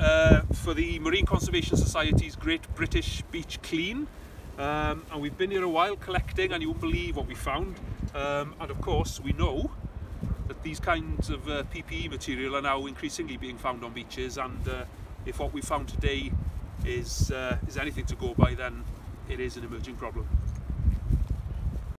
uh, for the Marine Conservation Society's Great British Beach Clean. Um, and we've been here a while collecting and you won't believe what we found. Um, and of course, we know that these kinds of uh, PPE material are now increasingly being found on beaches and uh, if what we found today is, uh, is anything to go by then it is an emerging problem.